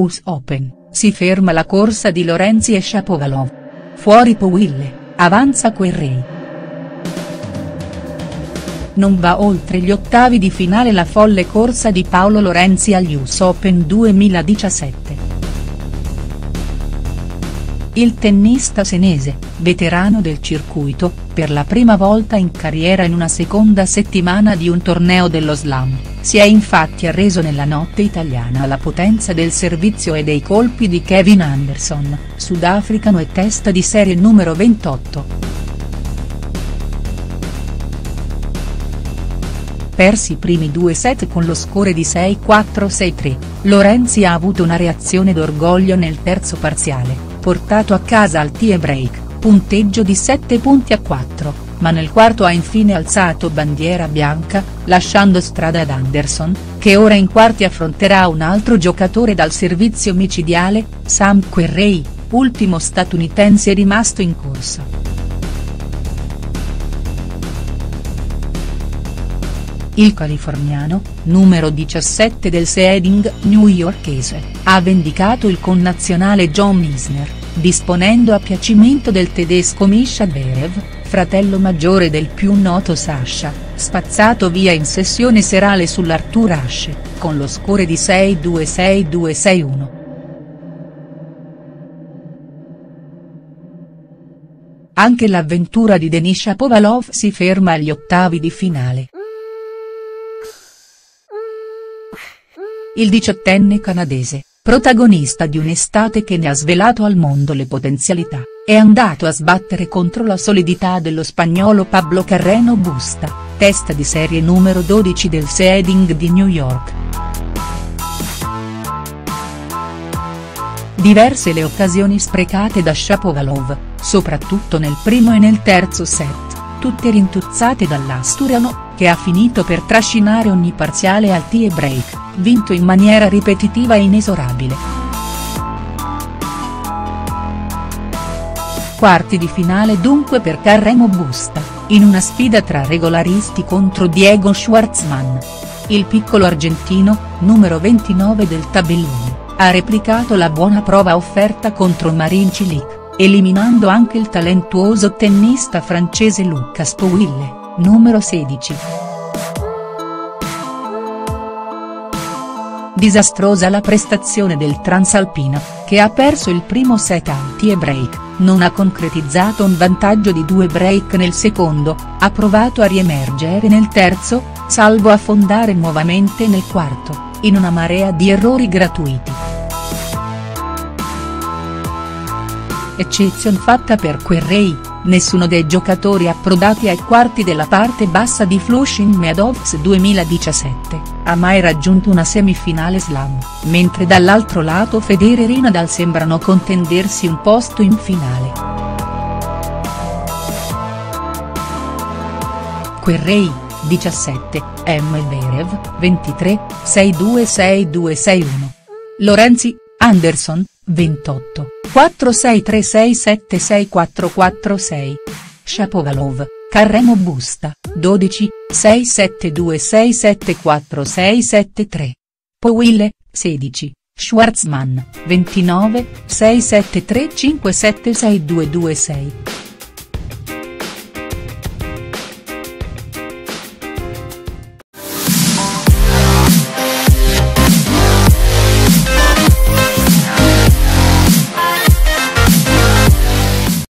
US Open, si ferma la corsa di Lorenzi e Shapovalov. Fuori Powille, avanza Querrey. Non va oltre gli ottavi di finale la folle corsa di Paolo Lorenzi agli US Open 2017. Il tennista senese, veterano del circuito, per la prima volta in carriera in una seconda settimana di un torneo dello slam, si è infatti arreso nella notte italiana alla potenza del servizio e dei colpi di Kevin Anderson, sudafricano e testa di serie numero 28. persi i primi due set con lo score di 6-4-6-3, Lorenzi ha avuto una reazione d'orgoglio nel terzo parziale, portato a casa al tie break, punteggio di 7 punti a 4, ma nel quarto ha infine alzato bandiera bianca, lasciando strada ad Anderson, che ora in quarti affronterà un altro giocatore dal servizio micidiale, Sam Querrey, ultimo statunitense rimasto in corsa. Il californiano, numero 17 del seeding newyorkese, ha vendicato il connazionale John Isner, disponendo a piacimento del tedesco Misha Zverev, fratello maggiore del più noto Sasha, spazzato via in sessione serale sull'Arthur Ashe, con lo score di 6-2-6-2-6-1. Anche l'avventura di Denisha Povalov si ferma agli ottavi di finale. Il diciottenne canadese, protagonista di un'estate che ne ha svelato al mondo le potenzialità, è andato a sbattere contro la solidità dello spagnolo Pablo Carreno Busta, testa di serie numero 12 del seeding di New York. Diverse le occasioni sprecate da Shapovalov, soprattutto nel primo e nel terzo set tutte rintuzzate dall'Asturiano, che ha finito per trascinare ogni parziale al tie break, vinto in maniera ripetitiva e inesorabile. Quarti di finale dunque per Carremo Busta, in una sfida tra regolaristi contro Diego Schwartzman. Il piccolo argentino, numero 29 del tabellone, ha replicato la buona prova offerta contro Marin Cilic eliminando anche il talentuoso tennista francese Lucas Pouille, numero 16. Disastrosa la prestazione del transalpino, che ha perso il primo set al tie break, non ha concretizzato un vantaggio di due break nel secondo, ha provato a riemergere nel terzo, salvo affondare nuovamente nel quarto, in una marea di errori gratuiti. Eccezion fatta per Querrey, nessuno dei giocatori approdati ai quarti della parte bassa di Flushing Meadows 2017, ha mai raggiunto una semifinale slam, mentre dall'altro lato Federer e Nadal sembrano contendersi un posto in finale. Querrey, 17, M. Verev, 23, 6-2-6-2-6-1. Lorenzi, Anderson, 28, 4636764446. Shapovalov, Carremo Busta, 12, 6726746673. Powille, 16, Schwarzman, 29, 6735762226.